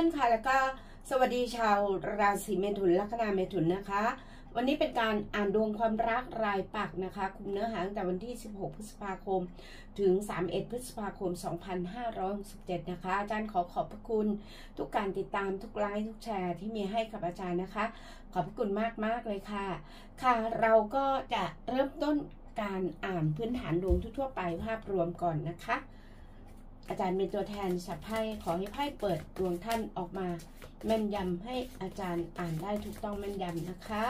านค่ะ แล้วก็สวัสดีชาวราศีเมถุนลัคนาเมถุนนะคะ วันนี้เป็นการอ่านดวงความรักรายปักนะคะ คุมเนื้อหาตั้งแต่วันที่ 16 พฤษภาคม ถึง 31 พฤษภาคม 2567 นะคะ อาจารย์ขอขอบพระคุณทุกการติดตามทุกไลค์ทุกแชร์ที่มีให้กับอาจารย์นะคะ ขอบพระคุณมากมากเลยค่ะ ค่ะเราก็จะเริ่มต้นการอ่านพื้นฐานดวงทั่วไปภาพรวมก่อนนะคะ อาจารย์เป็นตัวแทนสับไพ่ขอให้ไพ่เปิดดวงท่านออกมา แม่นยำให้อาจารย์อ่านได้ถูกต้องแม่นยำนะคะ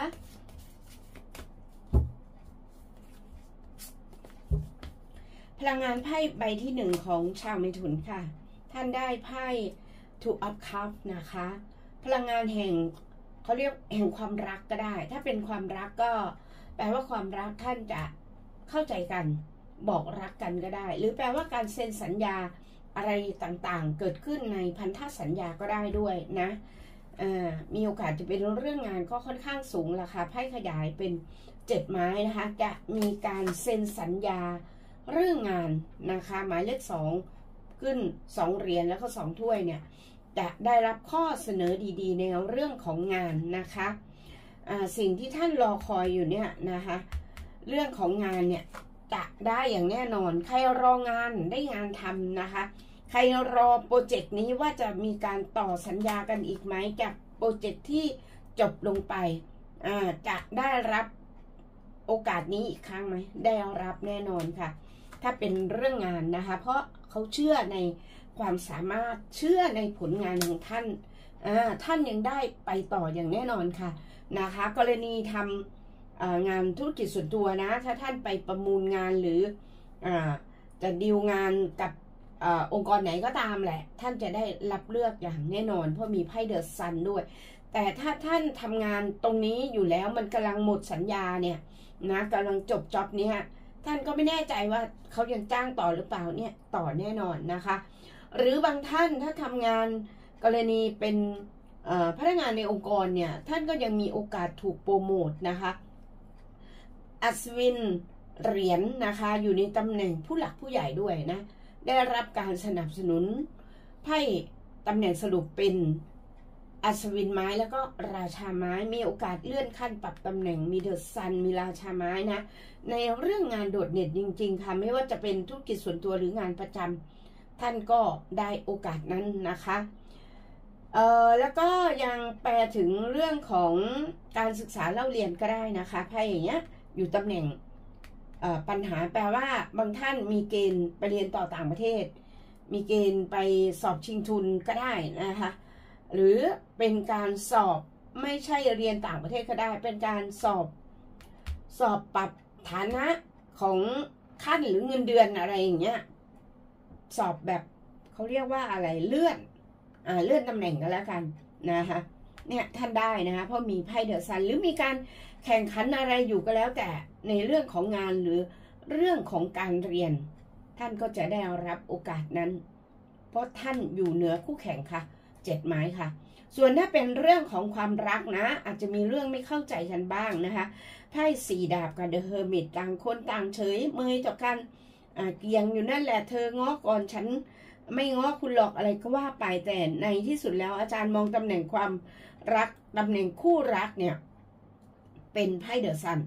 พลังงานไพ่ใบที่หนึ่งของชาวเมถุนค่ะ ท่านได้ไพ่ two of cup นะคะ พลังงานแห่งเขาเรียกแห่งความรักก็ได้ ถ้าเป็นความรักก็แปลว่าความรักท่านจะเข้าใจกัน บอกรักกันก็ได้ หรือแปลว่าการเซ็นสัญญา อะไรต่างๆ เกิดขึ้นในพันธสัญญาก็ได้ด้วยนะมีโอกาสจะเป็นเรื่องงานก็ค่อนข้างสูงราคาไพ่ขยายเป็นเจ็ดไม้นะคะจะมีการเซ็นสัญญาเรื่องงานนะคะหมายเลขสองขึ้นสองเหรียญแล้วก็สองถ้วยเนี่ยจะได้รับข้อเสนอดีๆ ในเรื่องของงานนะคะะสิ่งที่ท่านรอคอยอยู่เนี่ยนะคะเรื่องของงานเนี่ย จะได้อย่างแน่นอน ใครรองานได้งานทำนะคะ ใครรอโปรเจกต์นี้ว่าจะมีการต่อสัญญากันอีกไหมกับโปรเจกต์ที่จบลงไปจะได้รับโอกาสนี้อีกครั้งไหมได้รับแน่นอนค่ะ ถ้าเป็นเรื่องงานนะคะ เพราะเขาเชื่อในความสามารถเชื่อในผลงานของท่านท่านยังได้ไปต่ออย่างแน่นอนค่ะนะคะ กรณีทำ งานธุรกิจส่วนตัวนะ ถ้าท่านไปประมูลงานหรืออจะดีลงานกับอองค์กรไหนก็ตามแหละ ท่านจะได้รับเลือกอย่างแน่นอน เพราะมีไพ่เดอะซันด้วย แต่ถ้าท่านทำงานตรงนี้อยู่แล้วมันกำลังหมดสัญญาเนี่ยนะกำลังจบจ็อบนี้ท่านก็ไม่แน่ใจว่าเขายังจ้างต่อหรือเปล่าเนี่ยต่อแน่นอนนะคะ หรือบางท่านถ้าทำงานกรณีเป็นพนักงานในองค์กรเนี่ยท่านก็ยังมีโอกาสถูกโปรโมทนะคะ อัศวินเหรียญนนะคะ อยู่ในตำแหน่งผู้หลักผู้ใหญ่ด้วยนะ ได้รับการสนับสนุนไพ่ตำแหน่งสรุปเป็นอัศวินไม้แล้วก็ราชาไม้มีโอกาสเลื่อนขั้นปรับตำแหน่งมีเดอะซันมีราชาไม้นะ ในเรื่องงานโดดเด่นจริง ๆ ค่ะ ไม่ว่าจะเป็นธุรกิจส่วนตัวหรืองานประจำท่านก็ได้โอกาสนั้นนะคะเอ่อแล้วก็ยังแปลถึงเรื่องของการศึกษาเล่าเรียนก็ได้นะคะไพ่อย่างเงี้ย อยู่ตำแหน่งปัญหาแปลว่าบางท่านมีเกณฑ์ไปเรียนต่อต่างประเทศ มีเกณฑ์ไปสอบชิงทุนก็ได้นะคะหรือเป็นการสอบไม่ใช่เรียนต่างประเทศก็ได้ เป็นการสอบสอบปรับฐานะของขั้นหรือเงินเดือนอะไรอย่างเงี้ยสอบแบบเขาเรียกว่าอะไรเลื่อนอ่าเลื่อนตำแหน่งก็แล้วกันนะคะเนี่ยท่านได้นะคะเพราะมีไพ่เดอะซันหรือมีการ แข่งขันอะไรอยู่ก็แล้วแต่ในเรื่องของงานหรือเรื่องของการเรียน ท่านก็จะได้รับโอกาสนั้น เพราะท่านอยู่เหนือคู่แข่งค่ะเจ็ดไม้ค่ะ ส่วนถ้าเป็นเรื่องของความรักนะ อาจจะมีเรื่องไม่เข้าใจกันบ้างนะคะไพ่สี่ดาบกับ The Hermit ต่างคนต่างเฉยเมยต่อกันเกี่ยงอยู่นั่นแหละเธอง้อก่อนฉันไม่ง้อคุณหรอกอะไรก็ว่าไปแต่ในที่สุดแล้วอาจารย์มองตำแหน่งความรักตำแหน่งคู่รักเนี่ย เป็นไพ่ The Sun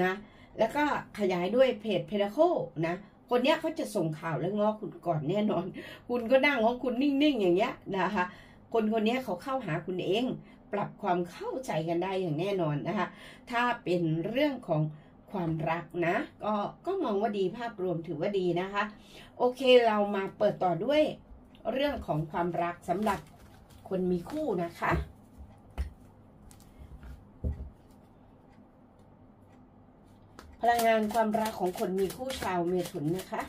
นะแล้วก็ขยายด้วย Page Pentacle นะคนเนี้ยเขาจะส่งข่าวแล้วง้อคุณก่อนแน่นอน คุณก็นั่งของคุณนิ่งๆอย่างเงี้ยนะคะคนคนนี้เขาเข้าหาคุณเอง ปรับความเข้าใจกันได้อย่างแน่นอนนะคะถ้าเป็นเรื่องของความรักนะ ก็ก็มองว่าดีภาพรวมถือว่าดีนะคะ โอเคเรามาเปิดต่อด้วยเรื่องของความรักสำหรับคนมีคู่นะคะ พลังงานความรักของคนมีคู่ชาวเมถุนนะคะ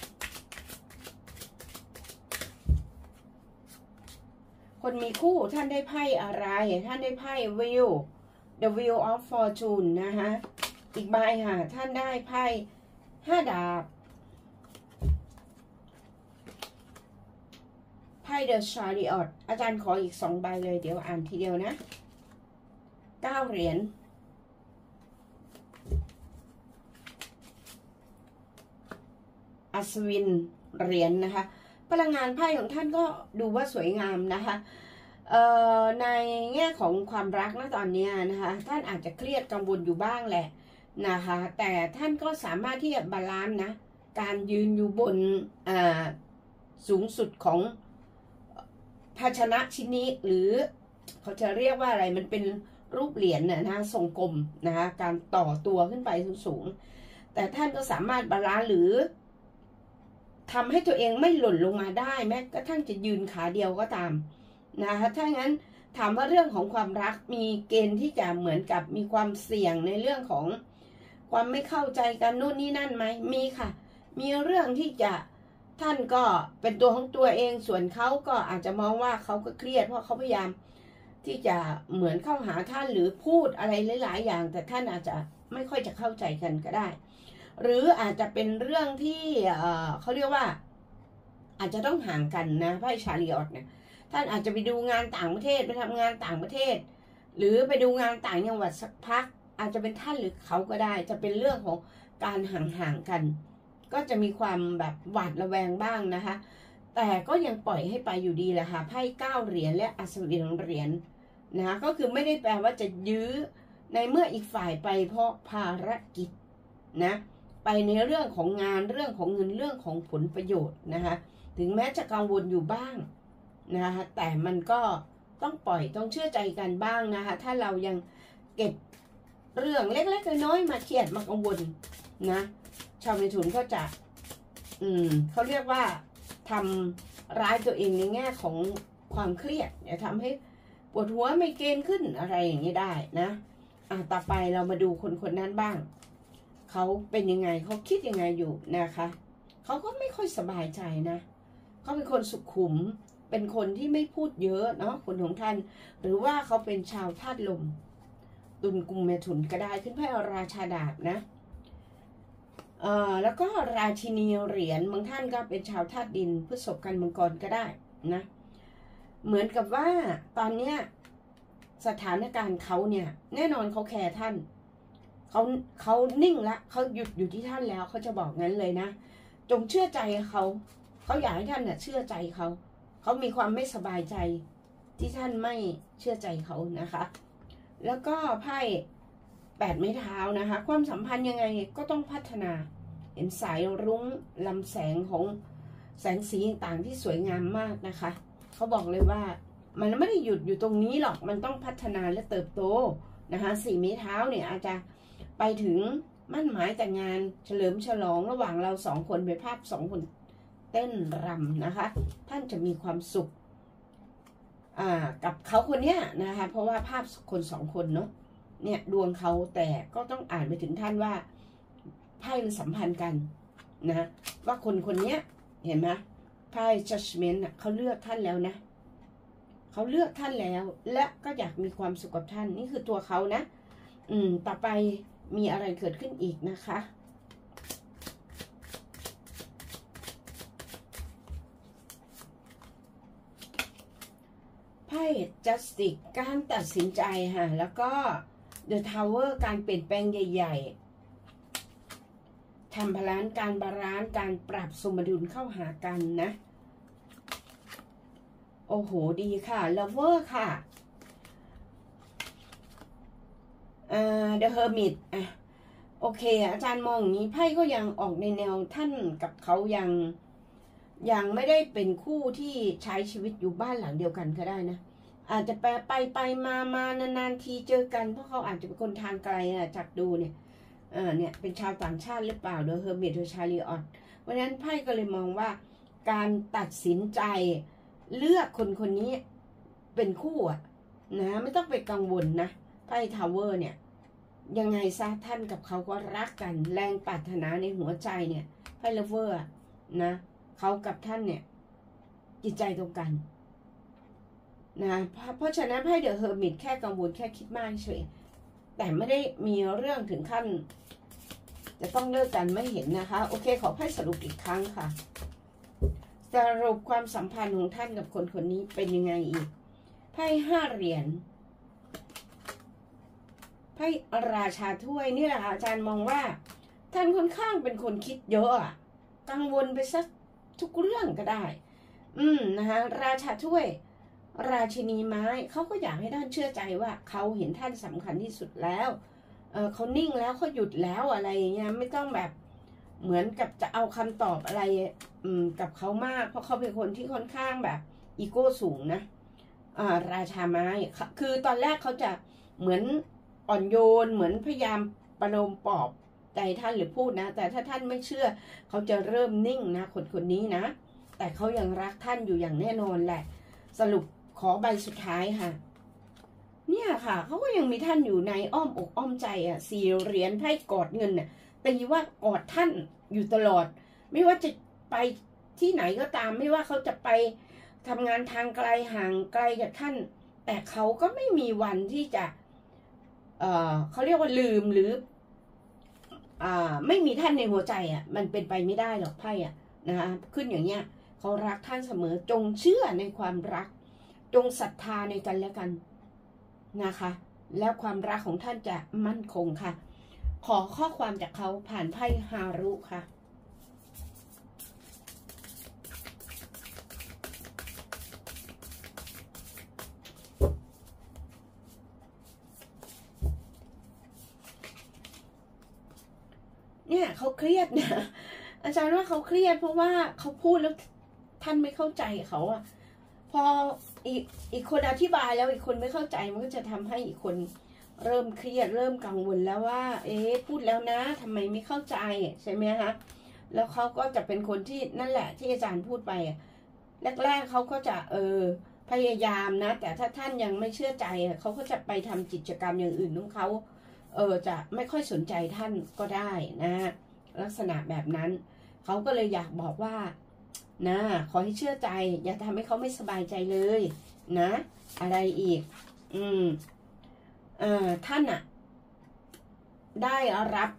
คนมีคู่ท่านได้ไพ่อะไร ท่านได้ไพ่วิว The Wheel of Fortune นะคะอีกใบค่ะ ท่านได้ไพ่ห้าดาบ ไพ่เดอะชาริออตอาจารย์ขออีกสองใบเลยเดี๋ยวอ่านทีเดียวนะเก้าเหรียญ อัศวินเหรียญนนะคะ พลังงานไพ่ของท่านก็ดูว่าสวยงามนะคะในแง่ของความรักนะตอนนี้นะคะท่านอาจจะเครียดกังวลอยู่บ้างแหละนะคะแต่ท่านก็สามารถที่จะ balance นะการยืนอยู่บนสูงสุดของภาชนะชิ้นนี้หรือเขาจะเรียกว่าอะไรมันเป็นรูปเหรียญนะนะทรงกลมนะคะการต่อตัวขึ้นไปสูงๆแต่ท่านก็สามารถ balance หรือ ทำให้ตัวเองไม่หล่นลงมาได้ แม้กระทั่งจะยืนขาเดียวก็ตามนะคะถ้างั้นถามว่าเรื่องของความรักมีเกณฑ์ที่จะเหมือนกับมีความเสี่ยงในเรื่องของความไม่เข้าใจกันนู่นนี่นั่นไหมมีค่ะ มีเรื่องที่จะท่านก็เป็นตัวของตัวเองส่วนเขาก็อาจจะมองว่าเขาก็เครียด เพราะเขาพยายามที่จะเหมือนเข้าหาท่านหรือพูดอะไรหลาย ๆ อย่าง แต่ท่านอาจจะไม่ค่อยจะเข้าใจกันก็ได้ หรืออาจจะเป็นเรื่องที่เขาเรียกว่า อาจจะต้องห่างกันนะไพ่ชาลีออตเนี่ยท่านอาจจะไปดูงานต่างประเทศไปทำงานต่างประเทศ หรือไปดูงานต่างจังหวัดสักพัก อาจจะเป็นท่านหรือเขาก็ได้ จะเป็นเรื่องของการห่างๆกัน ก็จะมีความแบบหวาดระแวงบ้างนะคะ แต่ก็ยังปล่อยให้ไปอยู่ดีแหละค่ะไพ่เก้าเหรียญและอัศวินเหรียญนะคะก็คือไม่ได้แปลว่าจะยื้อในเมื่ออีกฝ่ายไปเพราะภารกิจนะ ไปในเรื่องของงานเรื่องของเงินเรื่องของผลประโยชน์นะคะถึงแม้จะกังวลอยู่บ้างนะคะแต่มันก็ต้องปล่อยต้องเชื่อใจกันบ้างนะคะถ้าเรายังเก็บเรื่องเล็กๆน้อยๆมาเครียดมากังวลนะชาวเมถุนก็จะ อืมเขาเรียกว่าทำร้ายตัวเองในแง่ของความเครียดเนี่ยทำให้ปวดหัวไม่เกณฑ์ขึ้นอะไรอย่างนี้ได้นะอะต่อไปเรามาดูคนคนนั้นบ้าง เขาเป็นยังไงเขาคิดยังไงอยู่นะคะเขาก็ไม่ค่อยสบายใจนะเขาเป็นคนสุขุม เป็นคนที่ไม่พูดเยอะเนาะคนของท่าน หรือว่าเขาเป็นชาวธาตุลม ตุนกุมเมถุนก็ได้ขึ้นไพ่ราชาดาบนะเอ่อแล้วก็ราชินีเหรียญบางท่านก็เป็นชาวธาตุดินพฤษภกันมังกรก็ได้นะ เหมือนกับว่าตอนเนี้ยสถานการณ์เขาเนี่ย แน่นอนเขาแคร์ท่าน เขาเขานิ่งละเขาหยุดอยู่ที่ท่านแล้วเขาจะบอกงั้นเลยนะ จงเชื่อใจเขา เขาอยากให้ท่านเน่ยเชื่อใจเขา เขามีความไม่สบายใจที่ท่านไม่เชื่อใจเขานะคะ แล้วก็ไพ่แปดไม้เท้านะคะ ความสัมพันธ์ยังไงก็ต้องพัฒนา เห็นสายรุ้งลำแสงของแสงสีต่างที่สวยงามมากนะคะ เขาบอกเลยว่ามันไม่ได้หยุดอยู่ตรงนี้หรอก มันต้องพัฒนาและเติบโตนะคะ สี่ไม้เท้าเนี่ยอาจจะ ไปถึงมั่นหมายแต่งงานเฉลิมฉลองระหว่างเราสองคนเป็นภาพสองคนเต้นรำนะคะ ท่านจะมีความสุขกับเขาคนเนี้ยนะคะ เพราะว่าภาพคนสองคนเนาะเนี่ยดวงเขาแต่ก็ต้องอ่านไปถึงท่านว่าไพ่มันสัมพันธ์กันนะว่าคนคนเนี้ยเห็นไหมไพ่ judgment เขาเลือกท่านแล้วนะเขาเลือกท่านแล้ว และก็อยากมีความสุขกับท่านนี่คือตัวเขานะ อืมต่อไป มีอะไรเกิดขึ้นอีกนะคะ ไพ่ justice การตัดสินใจค่ะ แล้วก็ the tower การเปลี่ยนแปลงใหญ่ ๆทำพลานการบาลานซ์การปรับสมดุลเข้าหากันนะ โอ้โห ดีค่ะ lover ค่ะ อ่า the hermit อะโอเค อาจารย์มองอย่างนี้ไพ่ก็ยังออกในแนวท่านกับเขายังยังไม่ได้เป็นคู่ที่ใช้ชีวิตอยู่บ้านหลังเดียวกันก็ได้นะ อาจจะไปไปไปมามานานๆทีเจอกันเพราะเขาอาจจะเป็นคนทางไกลอะจากดูเนี่ยเออเนี่ยเป็นชาวต่างชาติหรือเปล่าโดย Hermit โดย Chariot เพราะนั้นไพ่ก็เลยมองว่า การตัดสินใจเลือกคนคนนี้เป็นคู่อะนะไม่ต้องไปกังวลนะ ไพ่ Tower เนี่ย ยังไงซะท่านกับเขาก็รักกันแรงปรารถนาในหัวใจเนี่ยไพ่เลเวอร์นะเขากับท่านเนี่ย จิตใจตรงกันนะเพราะฉะนั้นไพ่ The Hermit แค่กังวลแค่คิดมากเฉยแต่ไม่ได้มีเรื่องถึงขั้น จะต้องเลิกกันไม่เห็นนะคะ โอเค ขอไพ่สรุปอีกครั้งค่ะ สรุปความสัมพันธ์ของท่านกับคนคนนี้เป็นยังไงอีกไพ่ห้าเหรียญ ไพ่ราชาถ้วยนี่แหละอาจารย์มองว่า ท่านค่อนข้างเป็นคนคิดเยอะอะกังวลไปสักทุกเรื่องก็ได้ อืมนะคะราชาถ้วย ราชินีไม้เขาก็อยากให้ท่านเชื่อใจว่าเขาเห็นท่านสำคัญที่สุดแล้วเออเขานิ่งแล้วเขาหยุดแล้วอะไรอย่างเงี้ยไม่ต้องแบบเหมือนกับจะเอาคำตอบอะไรอืมกับเขามาก เพราะเขาเป็นคนที่ค่อนข้างแบบอีโก้สูงนะอ่าราชาไม้คือตอนแรกเขาจะเหมือน อ่อนโยนเหมือนพยายามประโลมปอบใจท่านหรือพูดนะ แต่ถ้าท่านไม่เชื่อ เขาจะเริ่มนิ่งนะ คนคนนี้นะ แต่เขายังรักท่านอยู่อย่างแน่นอนแหละ สรุปขอใบสุดท้ายค่ะ เนี่ยค่ะเขาก็ยังมีท่านอยู่ในอ้อมอกอ้อมใจอะสี่เหรียญไพ่กอดเงินเนี่ยตีว่ากอดท่านอยู่ตลอด ไม่ว่าจะไปที่ไหนก็ตาม ไม่ว่าเขาจะไปทำงานทางไกลห่างไกลจากท่าน แต่เขาก็ไม่มีวันที่จะ เอ่อเขาเรียกว่าลืมหรืออ่าไม่มีท่านในหัวใจอะ มันเป็นไปไม่ได้หรอกไพ่อะนะคะขึ้นอย่างเงี้ยเขารักท่านเสมอจงเชื่อในความรัก จงศรัทธาในกันและกันนะคะ แล้วความรักของท่านจะมั่นคงค่ะ ขอข้อความจากเขาผ่านไพ่ฮารุค่ะ เขาเครียดนะอาจารย์ว่าเขาเครียด เพราะว่าเขาพูดแล้วท่านไม่เข้าใจเขาอะพออีกอีกคนอธิบายแล้วอีกคนไม่เข้าใจมันก็จะทำให้อีกคนเริ่มเครียดเริ่มกังวลแล้วว่า เอ๊พูดแล้วนะทำไมไม่เข้าใจใช่ไหมคะแล้วเขาก็จะเป็นคนที่นั่นแหละ ที่อาจารย์พูดไปแรกๆเขาก็จะเออพยายามนะ แต่ถ้าท่านยังไม่เชื่อใจเขาก็จะไปทำกิจกรรมอย่างอื่นของเขาเออจะไม่ค่อยสนใจท่านก็ได้นะ ลักษณะแบบนั้น เขาก็เลยอยากบอกว่า นะ ขอให้เชื่อใจ อย่าทำให้เขาไม่สบายใจเลย นะ อะไรอีก อืมเอ่อท่านอะได้รับ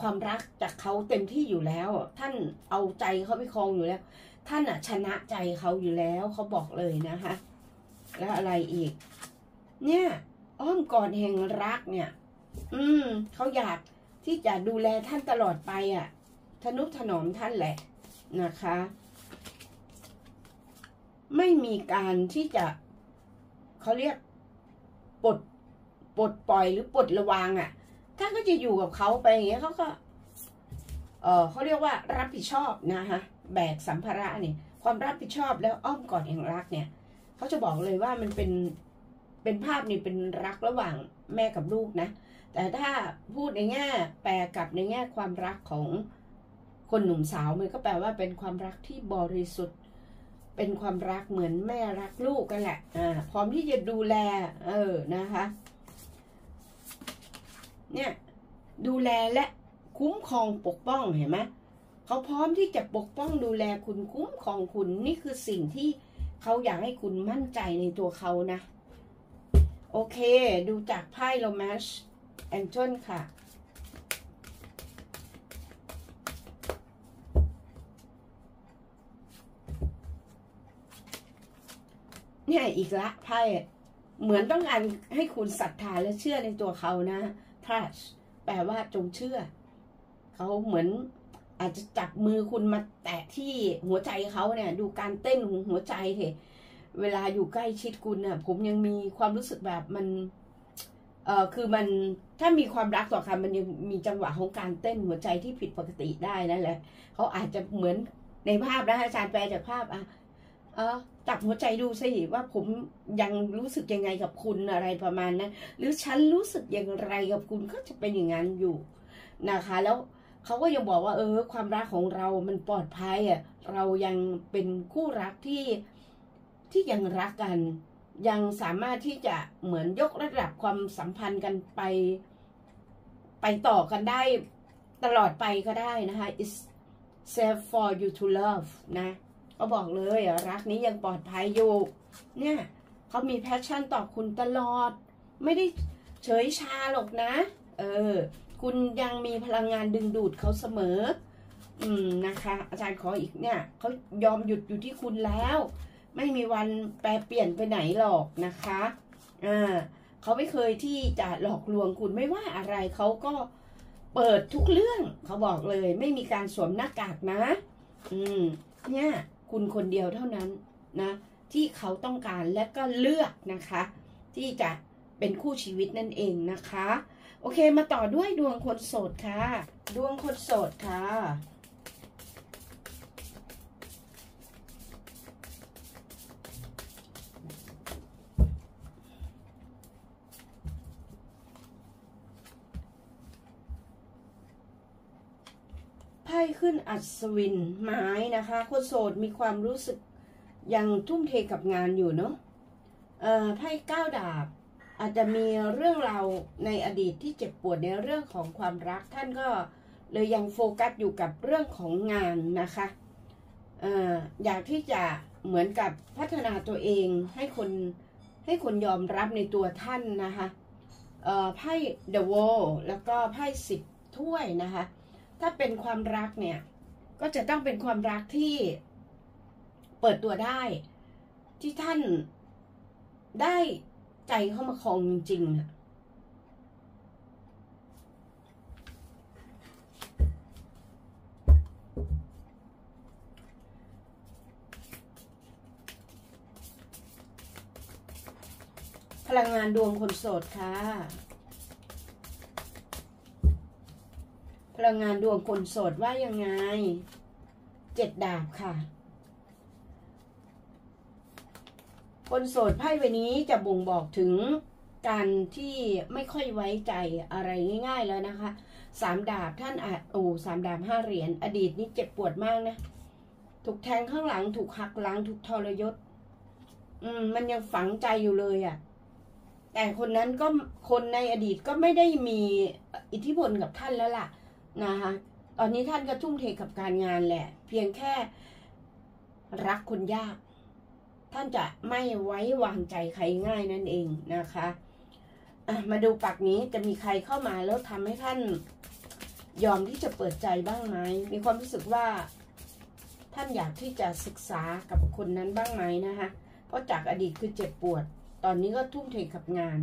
ความรักจากเขาเต็มที่อยู่แล้ว ท่านเอาใจเขาไปครองอยู่แล้ว ท่านอะชนะใจเขาอยู่แล้วเขาบอกเลยนะคะ แล้วอะไรอีก เนี่ย อ้อมกอดแห่งรักเนี่ย อืมเขาอยาก ที่จะดูแลท่านตลอดไปอะ่ะ ทนุถนอมท่านแหละนะคะ ไม่มีการที่จะเขาเรียกปลดปลดปล่อยหรือปลดระวางอะ่ะ ท่านก็จะอยู่กับเขาไปอย่างเงี้ยเขาก็ เออเขาเรียกว่ารับผิดชอบนะคะแบกสัมภาระเนี่ย ความรับผิดชอบแล้วอ้อมกอดแห่งรักเนี่ยเขาจะบอกเลยว่ามันเป็นเป็นภาพนี่เป็นรักระหว่างแม่กับลูกนะ แต่ถ้าพูดในแง่แปลกับในแง่ความรักของคนหนุ่มสาวมันก็แปลว่าเป็นความรักที่บริสุทธิ์ เป็นความรักเหมือนแม่รักลูกกันแหละอ่าพร้อมที่จะดูแล เออนะคะ เนี่ยดูแลและคุ้มครองปกป้องเห็นไหมเขาพร้อมที่จะปกป้องดูแลคุณคุ้มครองคุณนี่คือสิ่งที่เขาอยากให้คุณมั่นใจในตัวเขานะ โอเค ดูจากไพ่โรแมช แองเจิลค่ะ เนี่ยอีกละไพ่เหมือนต้องการให้คุณศรัทธาและเชื่อในตัวเขานะ trust แปลว่าจงเชื่อ เขาเหมือนอาจจะจับมือคุณมาแตะที่หัวใจเขาเนี่ย ดูการเต้นของหัวใจเถอะเวลาอยู่ใกล้ชิดคุณน่ะ ผมยังมีความรู้สึกแบบมัน เออคือมันถ้ามีความรักต่อกันมันยังมีจังหวะของการเต้นหัวใจที่ผิดปกติได้นั่นแหละเขาอาจจะเหมือนในภาพนะอาจารย์แปลจากภาพอะเออจับหัวใจดูสิว่าผมยังรู้สึกยังไงกับคุณอะไรประมาณนั้น หรือฉันรู้สึกอย่างไรกับคุณก็จะเป็นอย่างนั้นอยู่นะคะ แล้วเขาก็ยังบอกว่า เออ ความรักของเรามันปลอดภัยอะเรายังเป็นคู่รักที่ที่ยังรักกัน ยังสามารถที่จะเหมือนยกระดับความสัมพันธ์กันไป ไปต่อกันได้ตลอดไปก็ได้นะคะ it's safe for you to love นะเขาบอกเลยรักนี้ยังปลอดภัยอยู่ เนี่ยเขามีแพชชั่นต่อคุณตลอด ไม่ได้เฉยชาหรอกนะ เออ คุณยังมีพลังงานดึงดูดเขาเสมอ อืมนะคะ อาจารย์ขออีกเนี่ย เขายอมหยุดอยู่ที่คุณแล้ว ไม่มีวันแปรเปลี่ยนไปไหนหรอกนะคะอ่าเขาไม่เคยที่จะหลอกลวงคุณไม่ว่าอะไรเขาก็เปิดทุกเรื่องเขาบอกเลย ไม่มีการสวมหน้ากากนะ อืม เนี่ย คุณคนเดียวเท่านั้นนะ ที่เขาต้องการและก็เลือกนะคะ ที่จะเป็นคู่ชีวิตนั่นเองนะคะ โอเคมาต่อด้วยดวงคนโสดค่ะ ดวงคนโสดค่ะ ไพ่ขึ้นอัศวินไม้นะคะ คนโสดมีความรู้สึกยังทุ่มเทกับงานอยู่เนาะไพ่เก้าดาบ อาจจะมีเรื่องราวในอดีตที่เจ็บปวดในเรื่องของความรักท่านก็เลยยังโฟกัสอยู่กับเรื่องของงานนะคะออยากที่จะเหมือนกับพัฒนาตัวเองให้คนให้คนยอมรับในตัวท่านนะคะไพ่ The Wall แล้วก็ไพ่สิบถ้วยนะคะ ถ้าเป็นความรักเนี่ย ก็จะต้องเป็นความรักที่เปิดตัวได้ ที่ท่านได้ใจเข้ามาครองจริงๆอะพลังงานดวงคนโสดค่ะ พลังงานดวงคนโสดว่ายังไงเจ็ดดาบค่ะ คนโสดไพ่ใบนี้จะบ่งบอกถึงการที่ไม่ค่อยไว้ใจอะไรง่ายๆแล้วนะคะสามดาบท่านอาจโอ้สามดาบห้าเหรียญอดีตนี่เจ็บปวดมากนะ ถูกแทงข้างหลังถูกหักหลังถูกทรยศ อืม มันยังฝังใจอยู่เลยอะ่ะ แต่คนนั้นก็คนในอดีตก็ไม่ได้มีอิทธิพลกับท่านแล้วล่ะ นะคะตอนนี้ท่านก็ทุ่มเทกับการงานแหละ เพียงแค่รักคนยาก ท่านจะไม่ไว้วางใจใครง่ายนั่นเองนะคะมาดูปักนี้จะมีใครเข้ามาแล้วทำให้ท่านยอมที่จะเปิดใจบ้างไหม มีความรู้สึกว่า ท่านอยากที่จะศึกษากับคนนั้นบ้างไหมนะคะ เพราะจากอดีตคือเจ็บปวด ตอนนี้ก็ทุ่มเทกับงาน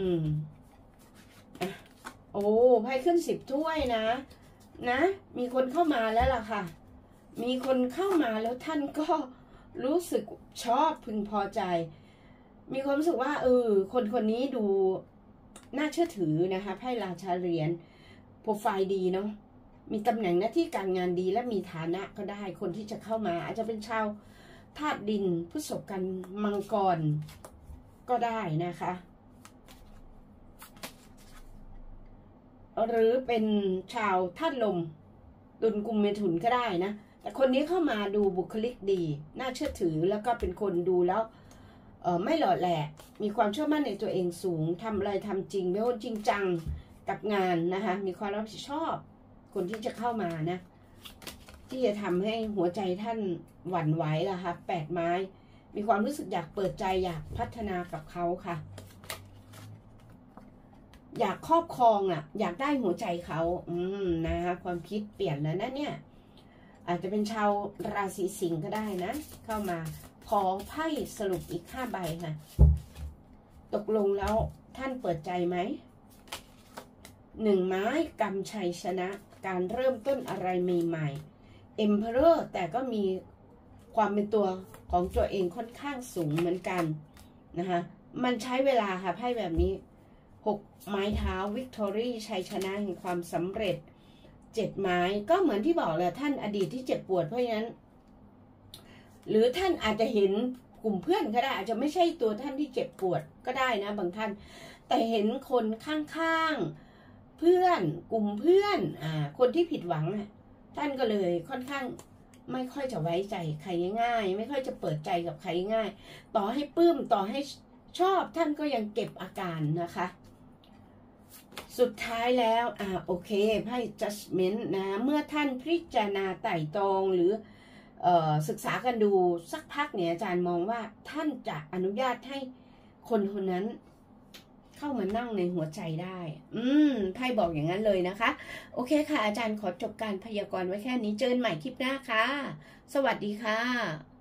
อืมอ โอ้ไพ่ขึ้นสิบถ้วยนะ นะ มีคนเข้ามาแล้วล่ะค่ะ มีคนเข้ามาแล้วท่านก็รู้สึกชอบพึงพอใจ มีความรู้สึกว่าเออคนคนนี้ดูน่าเชื่อถือนะคะไพ่ราชาเหรียญโปรไฟล์ดีเนาะมีตำแหน่งหน้าที่การงานดีและมีฐานะก็ได้คนที่จะเข้ามา อาจจะเป็นชาวธาตุดินผู้ศกันมังกรก็ได้นะคะ หรือเป็นชาวธาตุลมดุลกุมเมถุนก็ได้นะ แต่คนนี้เข้ามาดูบุคลิกดี น่าเชื่อถือแล้วก็เป็นคนดูแล้วเออไม่หล่อแหละมีความเชื่อมั่นในตัวเองสูงทำอะไรทำจริงเป็นคนจริงจังกับงานนะคะ มีความรับผิดชอบ คนที่จะเข้ามานะ ที่จะทำให้หัวใจท่านหวั่นไหวล่ะคะแปดไม้ มีความรู้สึกอยากเปิดใจอยากพัฒนากับเขาค่ะ อยากครอบครองอะ อยากได้หัวใจเขา อืมนะคะความคิดเปลี่ยนแล้วนะเนี่ย อาจจะเป็นชาวราศีสิงห์ก็ได้นะ เข้ามาขอไพ่สรุปอีกห้าใบค่ะ ตกลงแล้วท่านเปิดใจไหมหนึ่งไม้กำชัยชนะ การเริ่มต้นอะไรใหม่ๆ Emperor แต่ก็มีความเป็นตัวของตัวเองค่อนข้างสูงเหมือนกันนะคะมันใช้เวลาค่ะไพ่แบบนี้ หกไม้เท้าวิกตอรี่ชัยชนะแห่งความสำเร็จเจ็ดไม้ก็เหมือนที่บอกแหละท่านอดีตที่เจ็บปวดเพราะฉะนั้น หรือท่านอาจจะเห็นกลุ่มเพื่อนก็ได้อาจจะไม่ใช่ตัวท่านที่เจ็บปวดก็ได้นะ บางท่าน แต่เห็นคนข้างๆเพื่อนกลุ่มเพื่อนอ่าคนที่ผิดหวังท่านก็เลยค่อนข้างไม่ค่อยจะไว้ใจใครง่าย ไม่ค่อยจะเปิดใจกับใครง่าย ต่อให้ปลื้มต่อให้ชอบท่านก็ยังเก็บอาการนะคะ สุดท้ายแล้ว อ่า โอเคไพ่ judgment นะ เมื่อท่านพิจารณาไต่ตรองหรือเออศึกษากันดูสักพักเนี่ยอาจารย์มองว่าท่านจะอนุญาตให้คนคนนั้นเข้ามานั่งในหัวใจได้ อืม ไพ่บอกอย่างนั้นเลยนะคะ โอเคค่ะ อาจารย์ขอจบการพยากรณ์ไว้แค่นี้ เจอกันใหม่คลิปหน้าค่ะ สวัสดีค่ะ